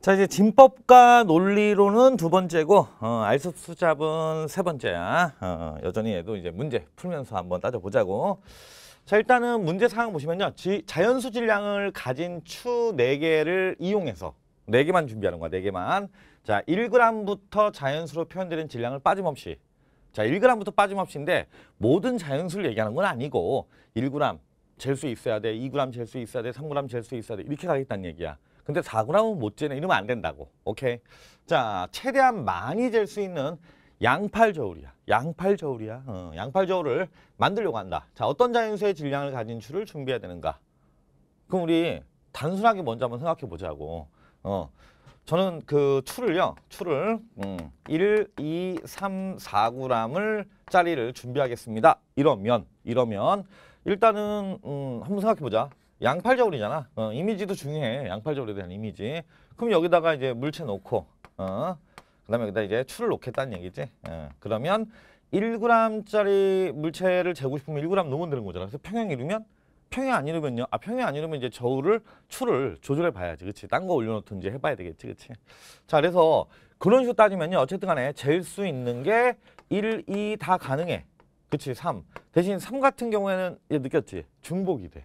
자 이제 진법과 논리로는 두 번째고 어, 알수 수잡은 세 번째야. 어, 여전히 얘도 이제 문제 풀면서 한번 따져보자고. 자 일단은 문제 사항 보시면요. 지, 자연수 질량을 가진 추 네개를 이용해서 네개만 준비하는 거야. 네개만자 1g부터 자연수로 표현되는 질량을 빠짐없이 자 1g부터 빠짐없이인데 모든 자연수를 얘기하는 건 아니고 1g 잴 수 있어야 돼. 2g 잴 수 있어야 돼. 3g 잴 수 있어야 돼. 이렇게 가겠다는 얘기야. 근데 4g은 못 재네. 이러면 안 된다고. 오케이. 자, 최대한 많이 잴 수 있는 양팔 저울이야. 양팔 저울이야. 어, 양팔 저울을 만들려고 한다. 자, 어떤 자연수의 질량을 가진 추를 준비해야 되는가? 그럼 우리 단순하게 먼저 한번 생각해 보자고. 어. 저는 그 추를요. 추를 음, 1, 2, 3, 4g을 짜리를 준비하겠습니다. 이러면 이러면 일단은 음, 한번 생각해 보자. 양팔 저울이잖아. 어, 이미지도 중요해. 양팔 저울에 대한 이미지. 그럼 여기다가 이제 물체 놓고, 어, 그 다음에 여기다 이제 추를 놓겠다는 얘기지. 어, 그러면 1g짜리 물체를 재고 싶으면 1g 놓으면 되는 거잖아. 그래서 평행 이루면 평행 안 이루면요. 아 평행 안 이루면 이제 저울을 추를 조절해 봐야지. 그렇지? 딴거 올려놓든지 해봐야 되겠지. 그렇지? 자 그래서 그런 식으로 따지면요. 어쨌든 간에 잴 수 있는 게 1, 2 다 가능해. 그치? 3. 대신 3 같은 경우에는 얘 느꼈지? 중복이 돼.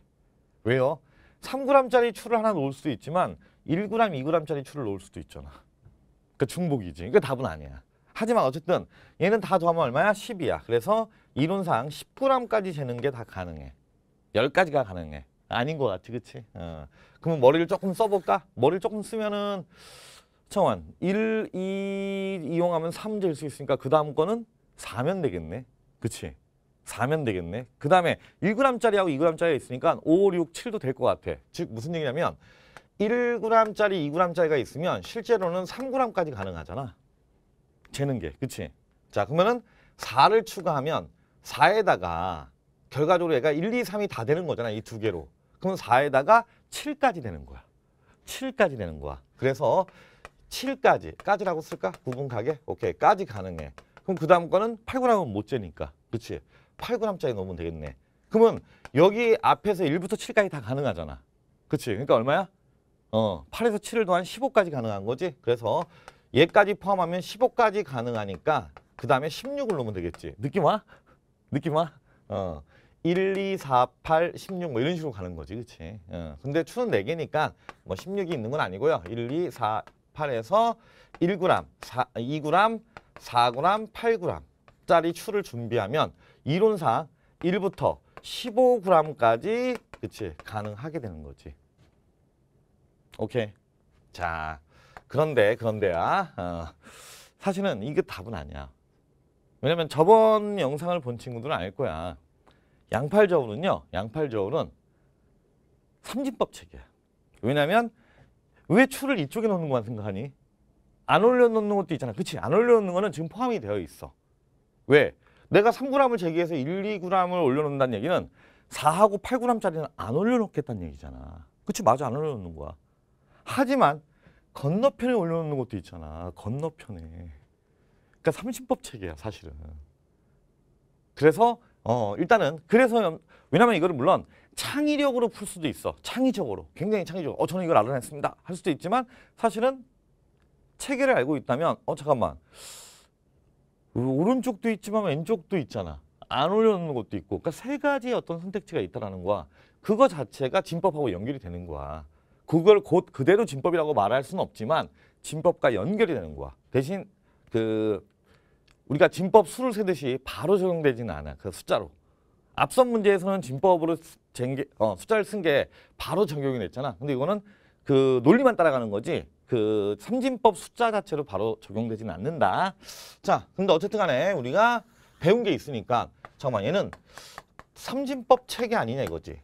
왜요? 3g짜리 추를 하나 놓을 수도 있지만 1g, 2g짜리 추를 놓을 수도 있잖아. 그러니까 중복이지. 그러니까 답은 아니야. 하지만 어쨌든 얘는 다 더하면 얼마야? 10이야. 그래서 이론상 10g까지 재는 게 다 가능해. 10가지가 가능해. 아닌 것 같지, 그치? 어. 그러면 머리를 조금 써볼까? 머리를 조금 쓰면은 청원 1, 2 이용하면 3 될 수 있으니까 그 다음 거는 4면 되겠네. 그치? 4면 되겠네. 그 다음에 1g짜리하고 2g짜리가 있으니까 5, 6, 7도 될 것 같아. 즉 무슨 얘기냐면 1g짜리, 2g짜리가 있으면 실제로는 3g까지 가능하잖아. 재는 게. 그치? 자 그러면은 4를 추가하면 4에다가 결과적으로 얘가 1, 2, 3이 다 되는 거잖아. 이 두 개로. 그럼 4에다가 7까지 되는 거야. 7까지 되는 거야. 그래서 7까지. 까지라고 쓸까? 구분 가게? 오케이. 까지 가능해. 그럼 그 다음 거는 8g은 못 재니까. 그치? 8g짜리 넣으면 되겠네. 그러면 여기 앞에서 1부터 7까지 다 가능하잖아. 그치? 그러니까 얼마야? 어, 8에서 7을 더한 15까지 가능한 거지. 그래서 얘까지 포함하면 15까지 가능하니까 그 다음에 16을 넣으면 되겠지. 느낌 와? 느낌 와? 어. 1, 2, 4, 8, 16 뭐 이런 식으로 가는 거지. 그치? 어. 근데 추는 4개니까 뭐 16이 있는 건 아니고요. 1, 2, 4, 8에서 1g, 4, 2g, 4g, 8g 짜리 추를 준비하면 이론상 1부터 15g까지 그치 가능하게 되는 거지. 오케이. 자, 그런데 그런데야 어, 사실은 이게 답은 아니야. 왜냐면 저번 영상을 본 친구들은 알 거야. 양팔 저울은요. 양팔 저울은 삼진법 책이야. 왜냐면 왜 추를 이쪽에 넣는 것만 생각하니? 안 올려 놓는 것도 있잖아. 그치? 안 올려 놓는 거는 지금 포함이 되어 있어. 왜? 내가 3g을 제기해서 1, 2g을 올려놓는다는 얘기는 4하고 8g짜리는 안 올려놓겠다는 얘기잖아. 그치? 맞아. 안 올려놓는 거야. 하지만 건너편에 올려놓는 것도 있잖아. 건너편에. 그러니까 삼신법 체계야 사실은. 그래서 어 일단은 그래서 왜냐면 이거를 물론 창의력으로 풀 수도 있어. 창의적으로. 굉장히 창의적으로. 어 저는 이걸 알아냈습니다. 할 수도 있지만 사실은 체계를 알고 있다면 어 잠깐만. 오른쪽도 있지만 왼쪽도 있잖아. 안 올려놓는 것도 있고. 그러니까 세 가지의 어떤 선택지가 있다라는 거야. 그거 자체가 진법하고 연결이 되는 거야. 그걸 곧 그대로 진법이라고 말할 수는 없지만 진법과 연결이 되는 거야. 대신 그 우리가 진법 수를 세듯이 바로 적용되지는 않아. 그 숫자로. 앞선 문제에서는 진법으로 쟁 게, 어, 숫자를 쓴 게 바로 적용이 됐잖아. 근데 이거는 그 논리만 따라가는 거지. 그 삼진법 숫자 자체로 바로 적용되지는 않는다. 자, 근데 어쨌든 간에 우리가 배운 게 있으니까 잠깐만 얘는 삼진법 체계 아니냐 이거지.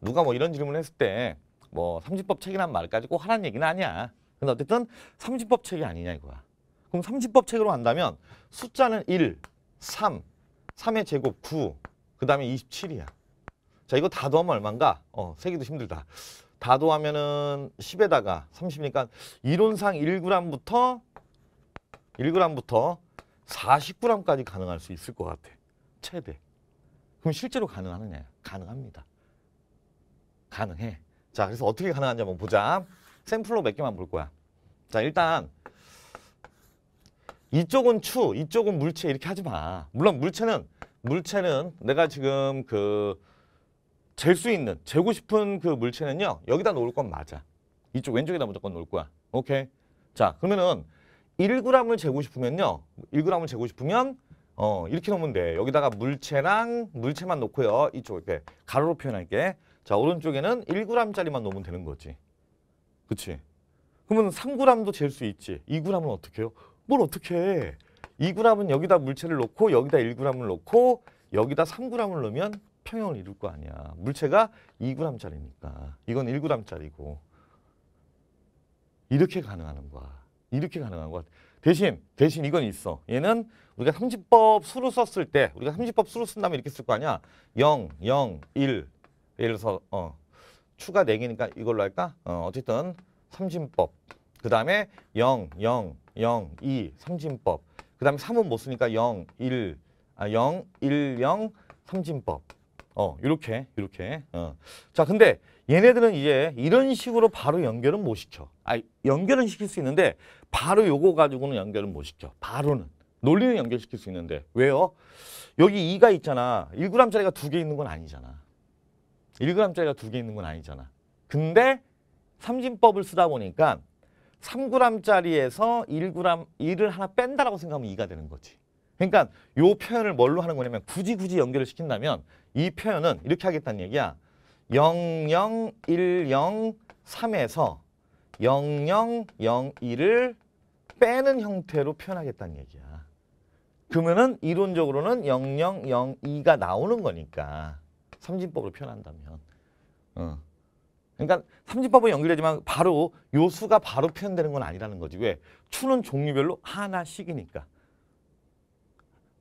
누가 뭐 이런 질문을 했을 때 뭐 삼진법 체계란 말까지 꼭 하라는 얘기는 아니야. 근데 어쨌든 삼진법 체계 아니냐 이거야. 그럼 삼진법 체계로 한다면 숫자는 1, 3, 3의 제곱 9, 그 다음에 27이야. 자 이거 다 더하면 얼마인가? 어 세기도 힘들다. 다 더하면은 10에다가 30이니까 이론상 1g부터 1g부터 40g까지 가능할 수 있을 것 같아. 최대. 그럼 실제로 가능하느냐? 가능합니다. 가능해. 자, 그래서 어떻게 가능한지 한번 보자. 샘플로 몇 개만 볼 거야. 자 일단 이쪽은 추, 이쪽은 물체 이렇게 하지 마. 물론 물체는 물체는 내가 지금 그 잴 수 있는 재고 싶은 그 물체는요 여기다 놓을 건 맞아. 이쪽 왼쪽에다 무조건 놓을 거야. 오케이. 자 그러면은 1g을 재고 싶으면요 1g을 재고 싶으면 어 이렇게 놓으면 돼. 여기다가 물체랑 물체만 놓고요 이쪽 이렇게 가로로 표현할게. 자 오른쪽에는 1g짜리만 놓으면 되는 거지. 그치? 그러면 3g도 잴 수 있지. 2g은 어떻게 해요? 뭘 어떻게 해? 2g은 여기다 물체를 놓고 여기다 1g을 놓고 여기다 3g을 넣으면 평형을 이룰 거 아니야. 물체가 2g짜리니까. 이건 1g짜리고. 이렇게 가능한 거야. 이렇게 가능한 거야. 대신 대신 이건 있어. 얘는 우리가 30법 수로 썼을 때 우리가 30법 수로 쓴다면 이렇게 쓸 거 아니야. 0, 0, 1. 예를 들어서 어 추가 4개니까 이걸로 할까? 어 어쨌든 삼진법. 그 다음에 0, 0, 0, 2, 삼진법. 그 다음에 3은 못 쓰니까 0, 1, 아, 0, 1, 0, 삼진법. 어, 요렇게, 요렇게. 어. 자, 근데 얘네들은 이제 이런 식으로 바로 연결은 못 시켜. 아, 연결은 시킬 수 있는데 바로 요거 가지고는 연결은 못 시켜. 바로는. 논리는 연결시킬 수 있는데. 왜요? 여기 2가 있잖아. 1g짜리가 두 개 있는 건 아니잖아. 1g짜리가 두 개 있는 건 아니잖아. 근데 삼진법을 쓰다 보니까 3g짜리에서 1g, 1을 하나 뺀다라고 생각하면 2가 되는 거지. 그러니까 요 표현을 뭘로 하는 거냐면 굳이 굳이 연결을 시킨다면 이 표현은 이렇게 하겠다는 얘기야. 0, 0, 1, 0, 3에서 0, 0, 0, 1을 빼는 형태로 표현하겠다는 얘기야. 그러면은 이론적으로는 0, 0, 0, 2가 나오는 거니까 삼진법으로 표현한다면. 어. 그러니까 삼진법은 연결되지만 바로 요 수가 바로 표현되는 건 아니라는 거지. 왜? 추는 종류별로 하나씩이니까.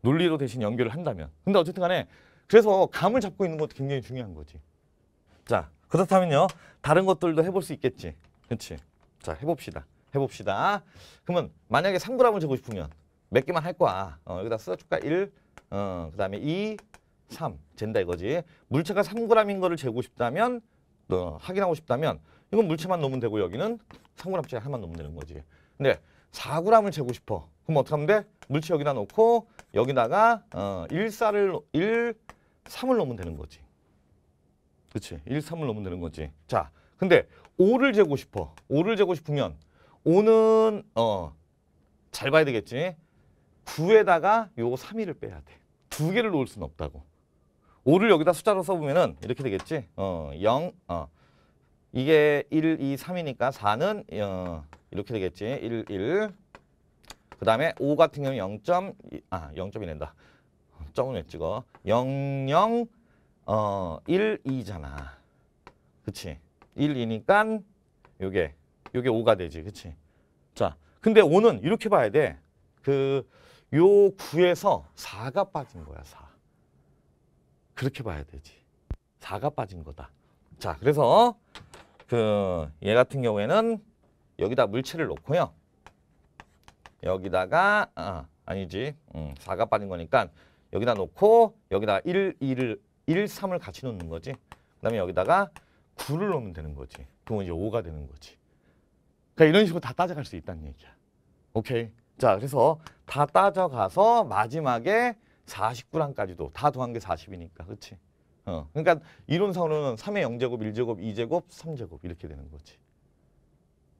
논리로 대신 연결을 한다면. 근데 어쨌든 간에 그래서 감을 잡고 있는 것도 굉장히 중요한 거지. 자, 그렇다면요. 다른 것들도 해볼 수 있겠지. 그렇지? 자, 해봅시다. 해봅시다. 그러면 만약에 3g을 재고 싶으면 몇 개만 할 거야. 어, 여기다 써줄까? 1, 어, 그 다음에 2, 3. 잰다 이거지. 물체가 3g인 거를 재고 싶다면 어, 확인하고 싶다면 이건 물체만 놓으면 되고 여기는 3g짜리 하나만 놓으면 되는 거지. 근데 4g을 재고 싶어. 그럼 어떻게 하면 돼? 물체 여기다 놓고 여기다가 어, 1, 4를 1, 3을 놓으면 되는 거지. 그렇지. 1, 3을 놓으면 되는 거지. 자, 근데 5를 재고 싶어. 5를 재고 싶으면 5는 어, 잘 봐야 되겠지. 9에다가 요거 3위를 빼야 돼. 두 개를 놓을 수는 없다고. 5를 여기다 숫자로 써보면은 이렇게 되겠지. 어, 0, 어. 이게 1, 2, 3이니까 4는 어, 이렇게 되겠지. 1, 1. 그 다음에 5 같은 경우는 0점, 아, 0점이 낸다. 점을 왜 찍어? 0, 0, 어, 1, 2잖아. 그치? 1, 2니까 요게, 요게 5가 되지. 그치? 자, 근데 5는 이렇게 봐야 돼. 그, 요 9에서 4가 빠진 거야, 4. 그렇게 봐야 되지. 4가 빠진 거다. 자, 그래서 그 얘 같은 경우에는 여기다 물체를 놓고요. 여기다가 아, 아니지. 음, 4가 빠진 거니까 여기다 놓고 여기다 1, 2를 1, 3을 같이 놓는 거지. 그 다음에 여기다가 9를 놓으면 되는 거지. 그러면 이제 5가 되는 거지. 그러니까 이런 식으로 다 따져갈 수 있다는 얘기야. 오케이. 자, 그래서 다 따져가서 마지막에 49랑까지도 다 더한 게 40이니까. 그렇지? 어. 그러니까 이론상으로는 3의 0제곱, 1제곱, 2제곱, 3제곱 이렇게 되는 거지.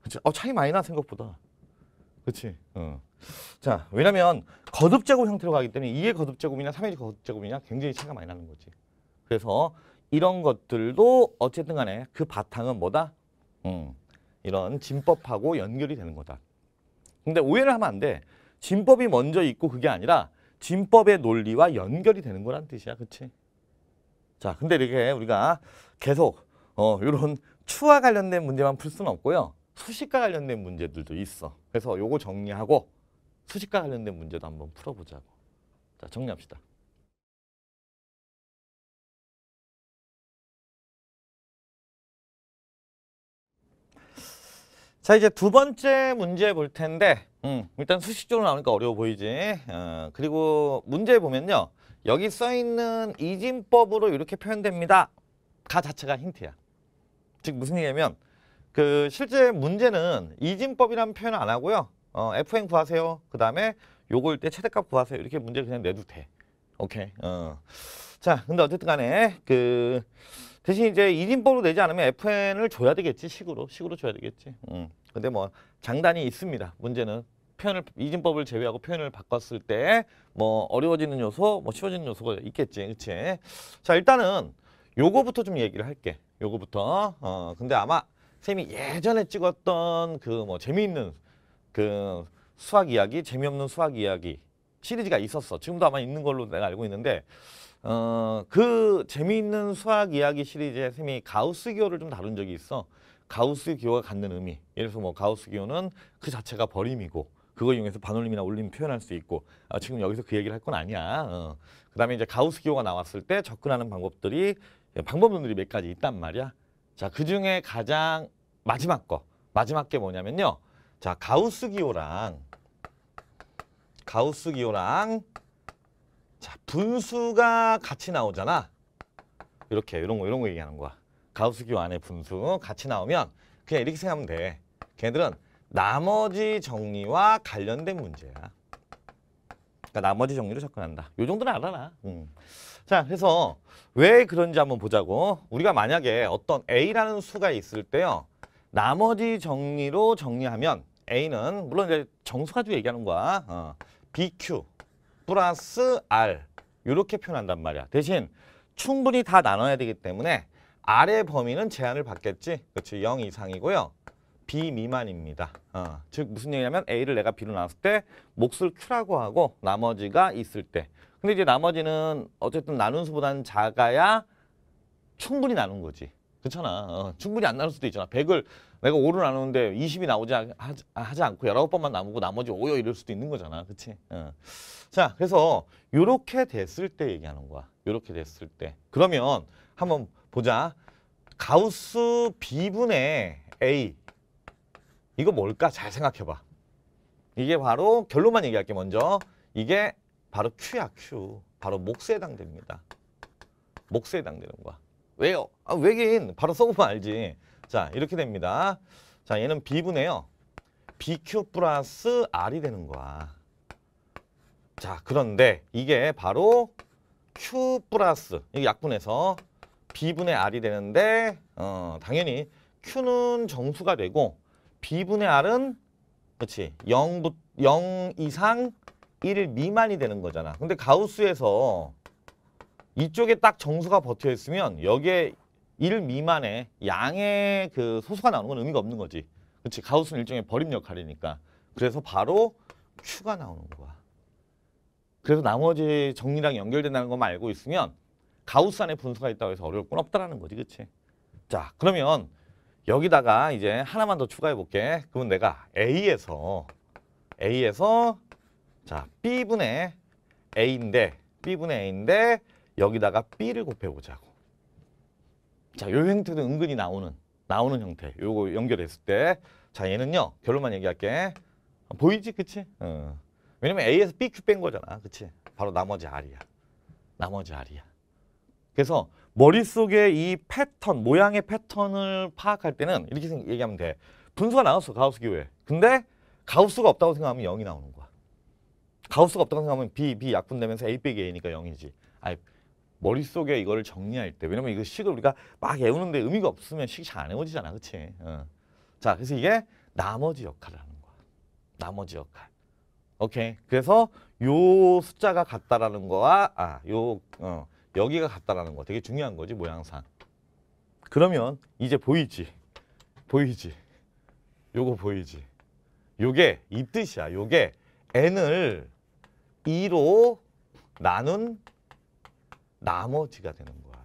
그렇지? 어, 차이 많이 나 생각보다. 그렇지? 어. 자, 왜냐면 거듭 제곱 형태로 가기 때문에 2의 거듭 제곱이냐 3의 거듭 제곱이냐 굉장히 차이가 많이 나는 거지. 그래서 이런 것들도 어쨌든 간에 그 바탕은 뭐다? 음, 이런 진법하고 연결이 되는 거다. 근데 오해를 하면 안 돼. 진법이 먼저 있고 그게 아니라 진법의 논리와 연결이 되는 거란 뜻이야. 그치? 자, 근데 이렇게 우리가 계속 어, 이런 추와 관련된 문제만 풀 수는 없고요. 수식과 관련된 문제들도 있어. 그래서 요거 정리하고 수식과 관련된 문제도 한번 풀어보자고. 자, 정리합시다. 자, 이제 두 번째 문제 볼 텐데, 음, 일단 수식적으로 나오니까 어려워 보이지. 어, 그리고 문제 보면요. 여기 써 있는 이진법으로 이렇게 표현됩니다. 가 자체가 힌트야. 즉 무슨 얘기냐면 그 실제 문제는 이진법이라는 표현을 안 하고요. 어, fn 구하세요. 그 다음에 요걸 때 최대값 구하세요. 이렇게 문제 그냥 내도 돼. 오케이. 어. 자, 근데 어쨌든 간에 그 대신 이제 이진법으로 내지 않으면 fn을 줘야 되겠지. 식으로. 식으로 줘야 되겠지. 음. 근데 뭐 장단이 있습니다. 문제는 표현을 이진법을 제외하고 표현을 바꿨을 때 뭐 어려워지는 요소, 뭐 쉬워지는 요소가 있겠지. 그치? 자, 일단은 요거부터 좀 얘기를 할게. 요거부터. 어, 근데 아마 쌤이 예전에 찍었던 그 뭐 재미있는 그 수학 이야기, 재미없는 수학 이야기 시리즈가 있었어. 지금도 아마 있는 걸로 내가 알고 있는데 어, 그 재미있는 수학 이야기 시리즈에 쌤이 가우스 기호를 좀 다룬 적이 있어. 가우스 기호가 갖는 의미. 예를 들어서 뭐 가우스 기호는 그 자체가 버림이고 그걸 이용해서 반올림이나 올림 표현할 수 있고 아, 지금 여기서 그 얘기를 할 건 아니야. 어. 그 다음에 이제 가우스 기호가 나왔을 때 접근하는 방법들이 방법론들이 몇 가지 있단 말이야. 자, 그 중에 가장 마지막 거, 마지막 게 뭐냐면요. 자, 가우스 기호랑 가우스 기호랑 자, 분수가 같이 나오잖아. 이렇게 이런 거 이런 거 얘기하는 거야. 가우스 기호 안에 분수 같이 나오면 그냥 이렇게 생각하면 돼. 걔네들은 나머지 정리와 관련된 문제야. 그러니까 나머지 정리로 접근한다. 요 정도는 알아라. 음. 자, 그래서 왜 그런지 한번 보자고. 우리가 만약에 어떤 A라는 수가 있을 때요. 나머지 정리로 정리하면 A는 물론 이제 정수 가지고 얘기하는 거야. 어. BQ 플러스 R 이렇게 표현한단 말이야. 대신 충분히 다 나눠야 되기 때문에 R의 범위는 제한을 받겠지. 그렇지. 0 이상이고요. B 미만입니다. 어, 즉 무슨 얘기냐면 A를 내가 B로 나눴을 때 몫을 Q라고 하고 나머지가 있을 때 근데 이제 나머지는 어쨌든 나눈 수보다는 작아야 충분히 나눈 거지. 그렇잖아. 어, 충분히 안 나눌 수도 있잖아. 100을 내가 5로 나누는데 20이 나오지 하, 하지 않고 19번만 나누고 나머지 5요 이럴 수도 있는 거잖아. 그치? 어. 자, 그래서 요렇게 됐을 때 얘기하는 거야. 요렇게 됐을 때. 그러면 한번 보자. 가우스 B분의 A 이거 뭘까? 잘 생각해봐. 이게 바로 결론만 얘기할게 먼저. 이게 바로 Q야 Q. 바로 몫에 해당됩니다. 몫에 해당되는 거야. 왜요? 아, 왜긴 바로 써보면 알지. 자 이렇게 됩니다. 자 얘는 B분의요. BQ 플러스 R이 되는 거야. 자 그런데 이게 바로 Q 플러스 이게 약분해서 B분의 R이 되는데 어, 당연히 Q는 정수가 되고 B분의 R은 그렇지 0, 0 이상 1 미만이 되는 거잖아. 근데 가우스에서 이쪽에 딱 정수가 버텨 있으면 여기에 1 미만의 양의 그 소수가 나오는 건 의미가 없는 거지. 그렇지. 가우스는 일종의 버림 역할이니까. 그래서 바로 Q가 나오는 거야. 그래서 나머지 정리랑 연결된다는 것만 알고 있으면 가우스 안에 분수가 있다고 해서 어려울 건 없다라는 거지. 그렇지? 자, 그러면 여기다가 이제 하나만 더 추가해 볼게. 그러면 내가 A에서 A에서 자, B분의 A인데 B분의 A인데 여기다가 B를 곱해 보자고. 자, 요 형태도 은근히 나오는 나오는 형태. 요거 연결했을 때 자, 얘는요. 결론만 얘기할게. 보이지? 그치? 어. 왜냐면 A에서 BQ 뺀 거잖아. 그치? 바로 나머지 R이야. 나머지 R이야. 그래서 머릿속에 이 패턴, 모양의 패턴을 파악할 때는 이렇게 얘기하면 돼. 분수가 나왔어, 가우스 기호에. 근데 가우스가 없다고 생각하면 0이 나오는 거야. 가우스가 없다고 생각하면 B, B 약분되면서 A 빼기 A니까 0이지. 아니, 머릿속에 이거를 정리할 때 왜냐면 이거 식을 우리가 막 외우는데 의미가 없으면 식이 잘 안 외워지잖아. 그치? 어. 자, 그래서 이게 나머지 역할을 하는 거야. 나머지 역할. 오케이. 그래서 요 숫자가 같다라는 거와 아, 요 어, 여기가 같다라는 거 되게 중요한 거지 모양상. 그러면 이제 보이지? 보이지? 요거 보이지? 요게 이 뜻이야. 요게 n을 2로 나눈 나머지가 되는 거야.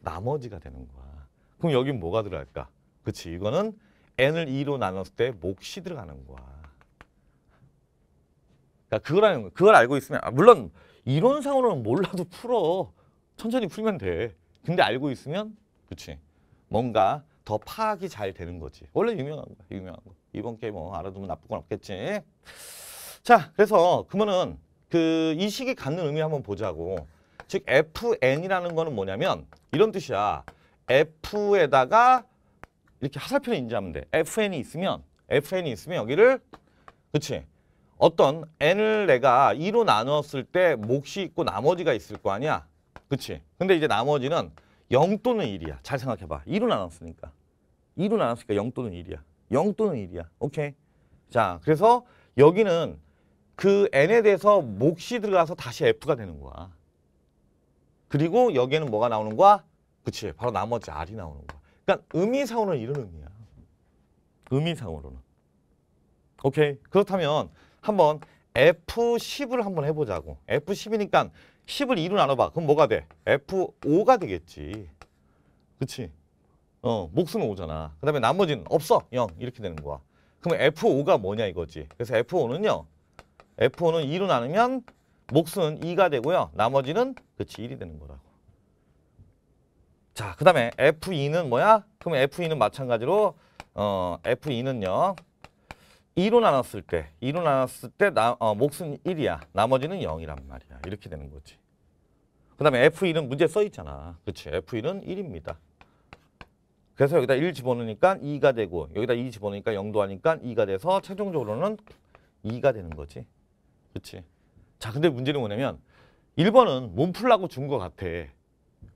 나머지가 되는 거야. 그럼 여긴 뭐가 들어갈까? 그치 이거는 n을 2로 나눴을 때 몫이 들어가는 거야. 그러니까 그걸, 알, 그걸 알고 있으면 아, 물론 이론상으로는 몰라도 풀어. 천천히 풀면 돼. 근데 알고 있으면 그치 뭔가 더 파악이 잘 되는 거지. 원래 유명한 거야. 유명한 거. 이번 게임 뭐 알아두면 나쁠 건 없겠지. 자, 그래서 그러면은 그 이 식이 갖는 의미 한번 보자고. 즉 FN이라는 거는 뭐냐면 이런 뜻이야. F에다가 이렇게 하살표를 인지하면 돼. fn이 있으면 fn이 있으면 여기를 그치? 어떤 n을 내가 2로 나누었을 때 몫이 있고 나머지가 있을 거 아니야? 그치? 근데 이제 나머지는 0 또는 1이야. 잘 생각해 봐. 2로 나눴으니까. 2로 나눴으니까 0 또는 1이야. 0 또는 1이야. 오케이? 자, 그래서 여기는 그 n에 대해서 몫이 들어가서 다시 f가 되는 거야. 그리고 여기에는 뭐가 나오는 거야? 그치? 바로 나머지 r이 나오는 거야. 그러니까 의미상으로는 이런 의미야. 의미상으로는. 오케이? 그렇다면 한번 F10을 한번 해보자고. F10이니까 10을 2로 나눠봐. 그럼 뭐가 돼? F5가 되겠지. 그치? 어, 몫은 5잖아. 그 다음에 나머지는 없어. 0. 이렇게 되는 거야. 그럼 F5가 뭐냐 이거지. 그래서 F5는요. F5는 2로 나누면 몫은 2가 되고요. 나머지는 그치 1이 되는 거라고. 자, 그 다음에 F2는 뭐야? 그럼 F2는 마찬가지로 어, F2는요. 2로 나눴을 때, 2로 나눴을 때 나, 어, 몫은 1이야. 나머지는 0이란 말이야. 이렇게 되는 거지. 그 다음에 F1은 문제 써 있잖아. 그치? F1은 1입니다. 그래서 여기다 1 집어넣으니까 2가 되고 여기다 2 집어넣으니까 0도 하니까 2가 돼서 최종적으로는 2가 되는 거지. 그치? 자, 근데 문제는 뭐냐면 1번은 몸 풀라고 준거 같아.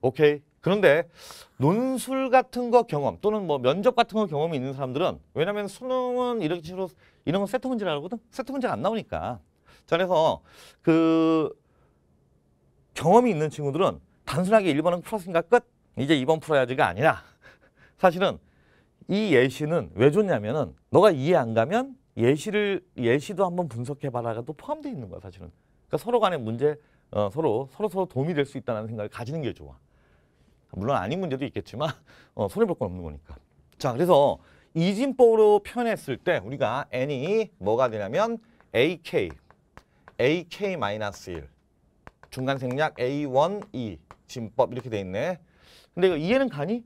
오케이? 그런데 논술 같은 거 경험 또는 뭐 면접 같은 거 경험이 있는 사람들은 왜냐면 수능은 이렇게 식으로 이런 건 세트 문제라 하거든. 세트 문제가 안 나오니까. 자, 그래서 그 경험이 있는 친구들은 단순하게 1번은 풀었으니까 끝. 이제 2번 풀어야지가 아니라 사실은 이 예시는 왜 좋냐면은 너가 이해 안 가면 예시를 예시도 한번 분석해 봐라가도 포함되어 있는 거야, 사실은. 그러니까 서로 간의 문제 어, 서로 서로 서로 도움이 될 수 있다는 생각을 가지는 게 좋아. 물론 아닌 문제도 있겠지만 어, 손해 볼 건 없는 거니까. 자, 그래서 이진법으로 표현했을 때 우리가 n이 뭐가 되냐면 ak, ak-1 중간 생략 a1, 2 진법 이렇게 돼 있네. 근데 이거 이해는 가니?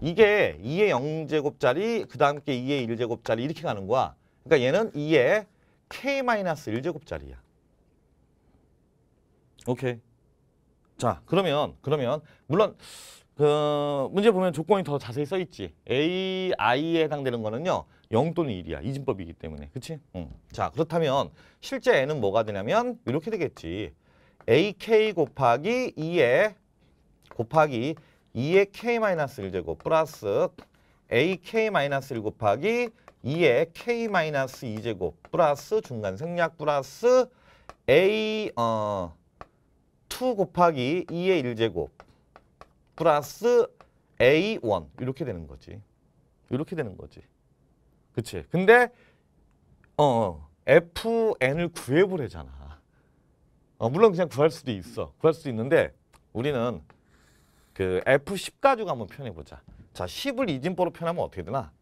이게 2의 0제곱짜리 그 다음 게 2의 1제곱짜리 이렇게 가는 거야. 그러니까 얘는 2의 k-1제곱짜리야. 오케이. 자, 그러면 그러면 물론 그 문제 보면 조건이 더 자세히 써 있지. A, I에 해당되는 거는요. 0 또는 1이야. 이진법이기 때문에. 그치? 응. 자, 그렇다면 실제 N은 뭐가 되냐면 이렇게 되겠지. AK 곱하기 2에 곱하기 2의 K-1제곱 플러스 AK-1 곱하기 2의 K-2제곱 플러스 중간 생략 플러스 A 어 2 곱하기 2의 1제곱 플러스 A1 이렇게 되는 거지. 이렇게 되는 거지. 그치? 근데 어 FN을 구해보래잖아. 어, 물론 그냥 구할 수도 있어. 구할 수도 있는데 우리는 그 F10 가지고 한번 표현해보자. 자, 10을 이진법으로 표현하면 어떻게 되나?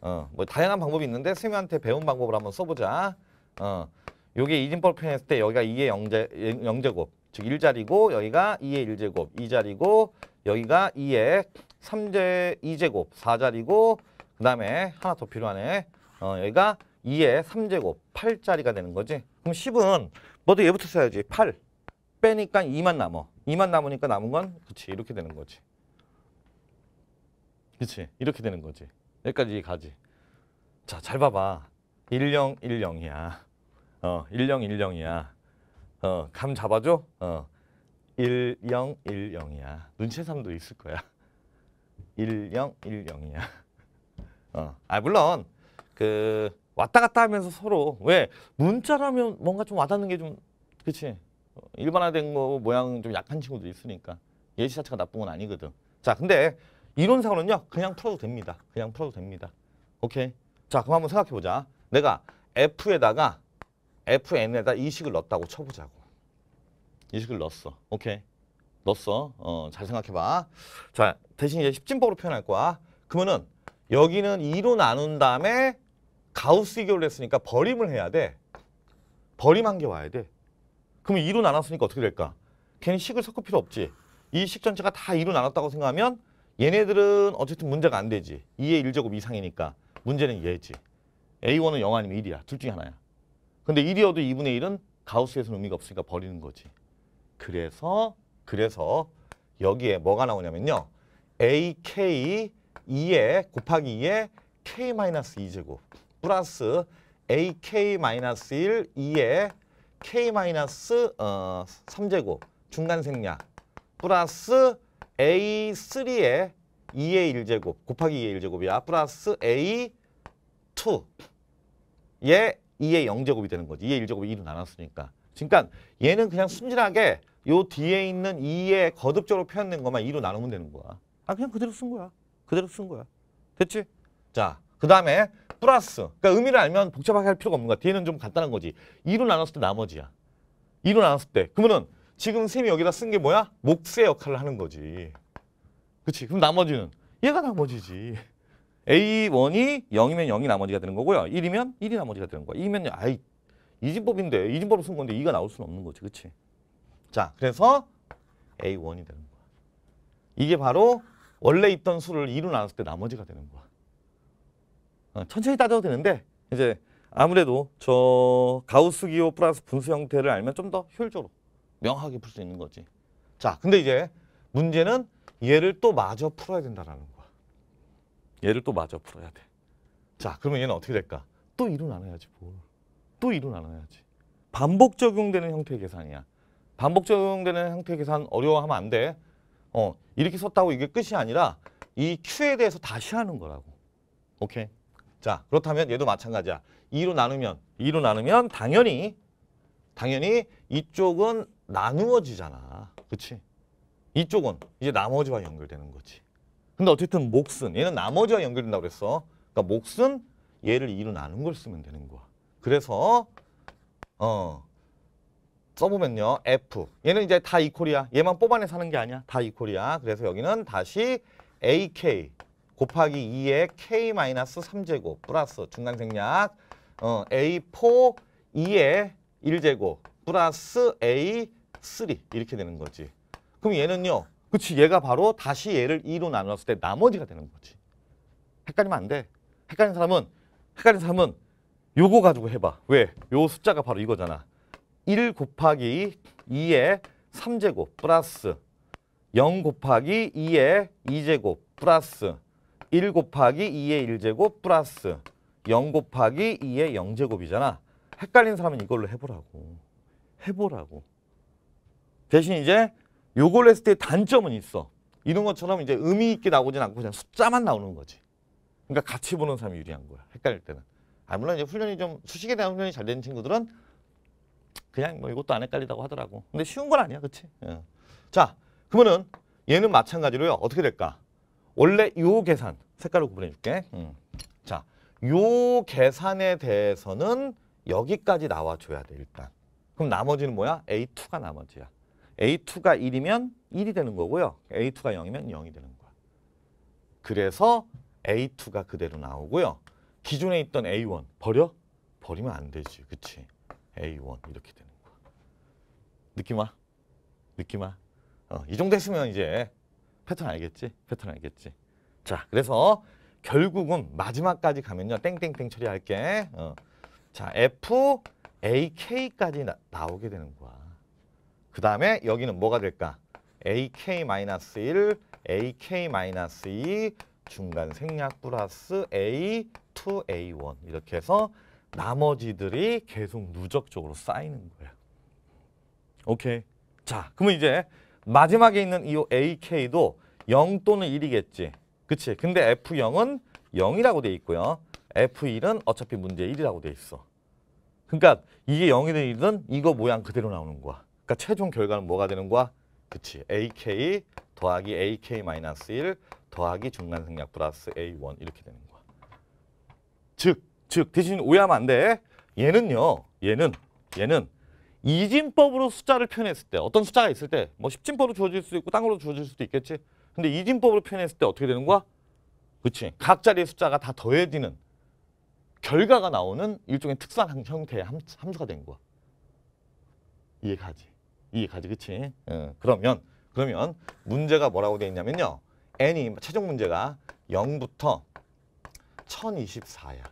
어, 뭐 다양한 방법이 있는데 쌤한테 배운 방법을 한번 써보자. 어, 요게 이진법 표현했을 때 여기가 2의 영제, 영제곱, 즉 1자리고 여기가 2의 1제곱, 2자리고 여기가 2의 3제 2제곱, 4자리고 그 다음에 하나 더 필요하네. 어, 여기가 2의 3제곱, 8자리가 되는 거지. 그럼 10은 뭐도 얘부터 써야지. 8 빼니까 2만 남어. 2만 남으니까 남은 건 그치 이렇게 되는 거지. 그치 이렇게 되는 거지. 여기까지 가지. 자, 잘 봐봐. 1010이야. 어, 1010이야. 어, 감 잡아줘? 어, 1010이야. 눈치삼도 있을 거야. 1010이야. 어, 아, 물론, 그, 왔다 갔다 하면서 서로, 왜, 문자라면 뭔가 좀 와닿는 게 좀, 그치? 어, 일반화된 거 모양 좀 약한 친구도 있으니까. 예시 자체가 나쁜 건 아니거든. 자, 근데 이론상으로는요, 그냥 풀어도 됩니다. 그냥 풀어도 됩니다. 오케이. 자, 그럼 한번 생각해 보자. 내가 F에다가 FN에다 이식을 넣었다고 쳐보자고. 이식을 넣었어. 오케이. 넣었어. 어, 잘 생각해 봐. 자, 대신 이제 십진법으로 표현할 거야. 그러면은 여기는 2로 나눈 다음에 가우스 이교를 했으니까 버림을 해야 돼. 버림한 게 와야 돼. 그러면 2로 나눴으니까 어떻게 될까? 괜히 식을 섞을 필요 없지. 이 식 전체가 다 2로 나눴다고 생각하면 얘네들은 어쨌든 문제가 안 되지. 2의 1제곱 이상이니까. 문제는 얘지. A1은 0 아니면 1이야. 둘 중에 하나야. 근데 1이어도 2분의 1은 가우스에서는 의미가 없으니까 버리는 거지. 그래서 그래서 여기에 뭐가 나오냐면요. AK 2에 곱하기 2에 k 마이너스 2제곱 플러스 ak 마이너스 1 2에 k 마이너스 어, 3제곱 중간 생략 플러스 a3에 2의 1제곱 곱하기 2의 1제곱이야 플러스 a2에 2의 0제곱이 되는 거지 2의 1제곱이 2로 나눴으니까 그러니까 얘는 그냥 순진하게 요 뒤에 있는 2의 거듭적으로 표현된 것만 2로 나누면 되는 거야 아 그냥 그대로 쓴 거야 그대로 쓴 거야 됐지? 자, 그 다음에 플러스. 그러니까 의미를 알면 복잡하게 할 필요가 없는 거야. 뒤에는 좀 간단한 거지. 2로 나눴을 때 나머지야. 2로 나눴을 때. 그러면은 지금 쌤이 여기다 쓴 게 뭐야? 몫의 역할을 하는 거지. 그치? 그럼 나머지는? 얘가 나머지지. A1이 0이면 0이 나머지가 되는 거고요. 1이면 1이 나머지가 되는 거야. 2면 아이 이진법인데 이진법으로 쓴 건데 2가 나올 수는 없는 거지. 그치? 자, 그래서 A1이 되는 거야. 이게 바로 원래 있던 수를 2로 나눴을 때 나머지가 되는 거야. 어, 천천히 따져도 되는데 이제 아무래도 저 가우스 기호 플러스 분수 형태를 알면 좀 더 효율적으로 명확하게 풀 수 있는 거지. 자, 근데 이제 문제는 얘를 또 마저 풀어야 된다라는 거야. 얘를 또 마저 풀어야 돼. 자, 그러면 얘는 어떻게 될까? 또 2로 나눠야지 뭘. 또 2로 나눠야지. 반복 적용되는 형태의 계산이야. 반복 적용되는 형태의 계산 어려워하면 안 돼. 어, 이렇게 썼다고 이게 끝이 아니라 이 Q에 대해서 다시 하는 거라고. 오케이? 자, 그렇다면 얘도 마찬가지야. 2로 나누면 2로 나누면 당연히 당연히 이쪽은 나누어지잖아. 그치 이쪽은 이제 나머지와 연결되는 거지. 근데 어쨌든 몫은 얘는 나머지와 연결된다고 그랬어. 그러니까 몫은 얘를 2로 나눈 걸 쓰면 되는 거야. 그래서 어 써보면요. F. 얘는 이제 다 이퀄이야. 얘만 뽑아내서 하는 게 아니야. 다 이퀄이야. 그래서 여기는 다시 AK 곱하기 2의 K-3제곱 플러스 중간 생략 어, A4 2의 1제곱 플러스 A3 이렇게 되는 거지. 그럼 얘는요. 그치 얘가 바로 다시 얘를 2로 나눴을 때 나머지가 되는 거지. 헷갈리면 안 돼. 헷갈린 사람은 헷갈린 사람은 요거 가지고 해봐. 왜? 요 숫자가 바로 이거잖아. 1 곱하기 2의 3제곱 플러스 0 곱하기 2의 2제곱 플러스 1 곱하기 2의 1제곱 플러스 0 곱하기 2의 0제곱이잖아. 헷갈린 사람은 이걸로 해보라고. 해보라고. 대신 이제 요걸 했을 때 단점은 있어. 이런 것처럼 이제 의미 있게 나오진 않고 그냥 숫자만 나오는 거지. 그러니까 같이 보는 사람이 유리한 거야. 헷갈릴 때는. 아 물론 이제 훈련이 좀 수식에 대한 훈련이 잘 되는 친구들은 그냥 뭐 이것도 안 헷갈리다고 하더라고. 근데 쉬운 건 아니야, 그렇지? 예. 자, 그러면은 얘는 마찬가지로요. 어떻게 될까? 원래 요 계산 색깔로 구분해 줄게. 음. 자, 요 계산에 대해서는 여기까지 나와줘야 돼 일단. 그럼 나머지는 뭐야? A2가 나머지야. A2가 1이면 1이 되는 거고요. A2가 0이면 0이 되는 거야. 그래서 A2가 그대로 나오고요. 기존에 있던 A1 버려? 버리면 안 되지. 그치? A1 이렇게 되는 거야. 느낌 와? 느낌 와? 어, 이 정도 했으면 이제 패턴 알겠지? 패턴 알겠지? 자, 그래서 결국은 마지막까지 가면요. 땡땡땡 처리할게. 어. 자, F, A, K까지 나, 나오게 되는 거야. 그 다음에 여기는 뭐가 될까? AK-1, AK-2, 중간 생략 플러스 A, 2, A1 이렇게 해서 나머지들이 계속 누적적으로 쌓이는 거야. 오케이. 자, 그러면 이제 마지막에 있는 이 AK도 0 또는 1이겠지. 그치? 근데 F0은 0이라고 돼 있고요. F1은 어차피 문제 1이라고 돼 있어. 그러니까 이게 0이든 1이든 이거 모양 그대로 나오는 거야. 그러니까 최종 결과는 뭐가 되는 거야? 그치? AK 더하기 AK-1 더하기 중간 생략 플러스 A1 이렇게 되는 거야. 즉, 즉 대신 오해하면 안 돼. 얘는요. 얘는 얘는 이진법으로 숫자를 표현했을 때 어떤 숫자가 있을 때 뭐 십진법으로 주어질 수도 있고 딴 걸로 주어질 수도 있겠지. 근데 이진법으로 표현했을 때 어떻게 되는 거야? 그치? 각 자리의 숫자가 다 더해지는 결과가 나오는 일종의 특수한 형태의 함, 함수가 된 거야. 이해가지? 이해가지, 그치? 어, 그러면 그러면 문제가 뭐라고 돼 있냐면요. n이 최종 문제가 0부터 1024야.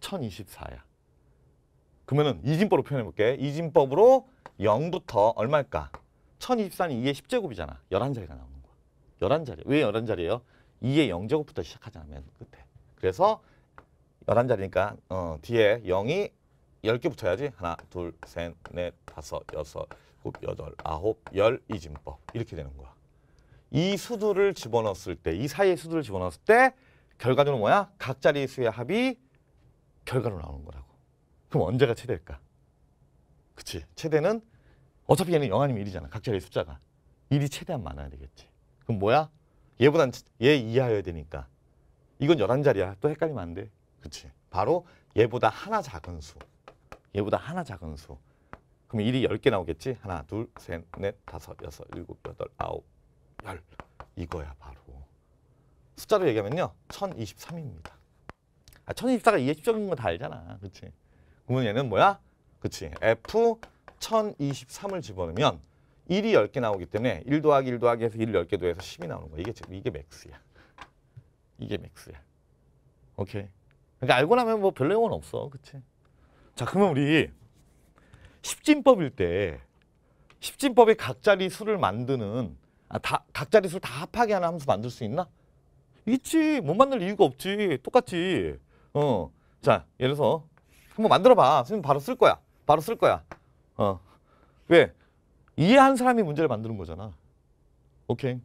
1024야. 그러면은 이진법으로 표현해 볼게. 이진법으로 0부터 얼마일까? 1024는 2의 10제곱이잖아. 11자리가 나오는 거야. 11자리. 왜 11자리예요? 2의 0제곱부터 시작하잖아 맨 끝에. 그래서 11자리니까 어, 뒤에 0이 10개 붙어야지. 하나, 둘, 셋, 넷, 다섯, 여섯, 일곱, 여덟, 아홉, 열 이진법. 이렇게 되는 거야. 이 수들을 집어넣었을 때, 이 사이의 수들을 집어넣었을 때 결과적으로 뭐야? 각 자리 수의 합이 결과로 나오는 거라고. 그럼 언제가 최대일까? 그치. 최대는 어차피 얘는 0 아니면 1이잖아. 각 자리의 숫자가. 1이 최대한 많아야 되겠지. 그럼 뭐야? 얘보단 얘 이하여야 되니까. 이건 11자리야. 또 헷갈리면 안 돼. 그치. 바로 얘보다 하나 작은 수. 얘보다 하나 작은 수. 그럼 1이 10개 나오겠지? 하나, 둘, 셋, 넷, 다섯, 여섯, 일곱, 여덟, 아홉, 열. 이거야, 바로. 숫자로 얘기하면요. 1023입니다. 아, 1024가 2의 10적인 거 다 알잖아. 그치? 그러면 얘는 뭐야? 그치? F 1023을 집어넣으면 1이 10개 나오기 때문에 1 더하기 1 더하기 해서 1을 10개 더해서 10이 나오는 거야. 이게, 이게 맥스야. 이게 맥스야. 오케이. 그러니까 알고 나면 뭐별 내용은 없어. 그치? 자, 그러면 우리 십진법일 때 십진법의 각자리 수를 만드는 아, 다, 각자리 수를 다 합하게 하는 함수 만들 수 있나? 있지. 못 만들 이유가 없지. 똑같지. 어. 자, 예를 들어서 한번 만들어 봐. 선생님 바로 쓸 거야. 바로 쓸 거야. 어. 왜? 이해한 사람이 문제를 만드는 거잖아. 오케이.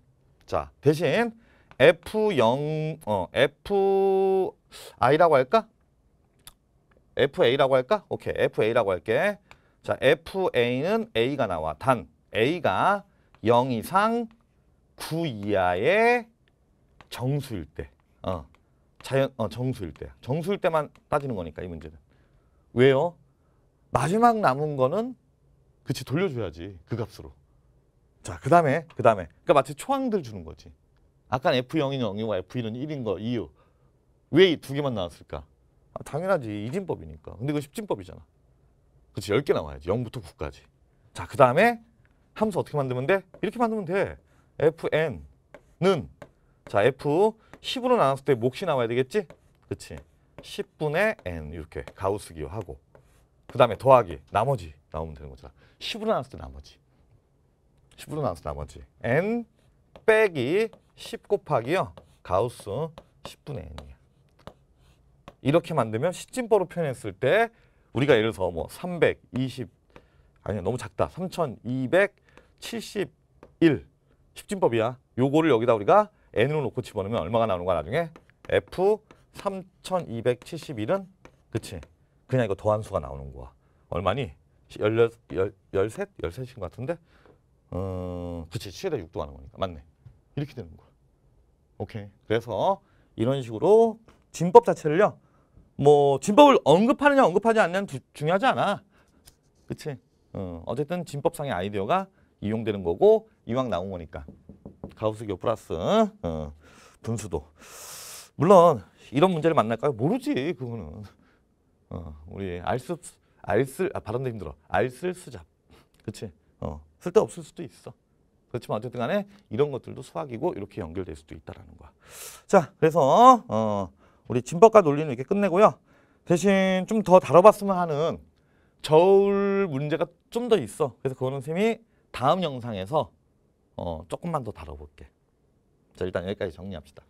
자, 대신 F0 어, FI라고 할까? FA라고 할까? 오케이. FA라고 할게. 자, FA는 A가 나와. 단 A가 0 이상 9 이하의 정수일 때. 어. 자연 어 정수일 때. 정수일 때만 따지는 거니까 이 문제는. 왜요? 마지막 남은 거는 그치 돌려줘야지 그 값으로. 자, 그 다음에 그 다음에 그러니까 마치 초항들 주는 거지. 아까 F0이 0이고 F1은 1인 거 이유. 왜 이 두 개만 나왔을까? 아, 당연하지. 이진법이니까. 근데 그거 십진법이잖아. 그치 10개 나와야지. 0부터 9까지. 자, 그 다음에 함수 어떻게 만들면 돼? 이렇게 만들면 돼. fn는 자, f 10으로 나눴을 때 몫이 나와야 되겠지? 그치 10분의 n 이렇게 가우스 기호하고 그 다음에 더하기 나머지 나오면 되는 거잖아 10으로 나눴을 때 나머지 10으로 나눴을 때 나머지 n 빼기 10 곱하기요 가우스 10분의 n이야 이렇게 만들면 시진법으로 표현했을 때 우리가 예를 들어서 뭐 320, 아니야 너무 작다. 3271 십진법이야. 요거를 여기다 우리가 n으로 놓고 집어넣으면 얼마가 나오는 거야 나중에 f 3271은 그치? 그냥 이거 더한 수가 나오는 거야. 얼마니? 열여, 열, 열셋? 열셋인 것 같은데? 어 그치. 7에다 6도 하는 거니까. 맞네. 이렇게 되는 거야. 오케이. 그래서 이런 식으로 진법 자체를요 뭐 진법을 언급하느냐 언급하지 않느냐는 두- 중요하지 않아. 그치? 어, 어쨌든 진법상의 아이디어가 이용되는 거고 이왕 나온 거니까. 가우스교 플러스 어, 분수도. 물론 이런 문제를 만날까요? 모르지 그거는. 어, 우리 알쓸 알쓸 아 발음도 힘들어. 알쓸 수잡. 그치? 어, 쓸데 없을 수도 있어. 그렇지만 어쨌든 간에 이런 것들도 수학이고 이렇게 연결될 수도 있다라는 거야. 자 그래서 어, 우리 진법과 논리는 이렇게 끝내고요 대신 좀 더 다뤄봤으면 하는 저울 문제가 좀 더 있어. 그래서 그거는 쌤이 다음 영상에서 어, 조금만 더 다뤄볼게. 자 일단 여기까지 정리합시다.